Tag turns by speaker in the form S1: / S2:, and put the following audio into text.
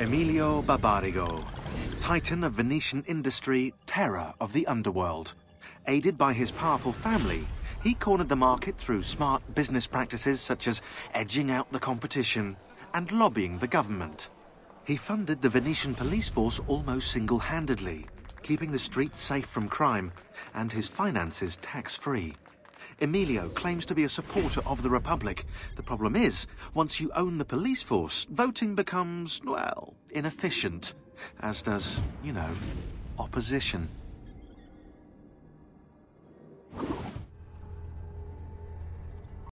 S1: Emilio Barbarigo, titan of Venetian industry, terror of the underworld. Aided by his powerful family, he cornered the market through smart business practices such as edging out the competition and lobbying the government. He funded the Venetian police force almost single-handedly, keeping the streets safe from crime and his finances tax-free. Emilio claims to be a supporter of the Republic. The problem is, once you own the police force, voting becomes, well, inefficient. As does, you know, opposition.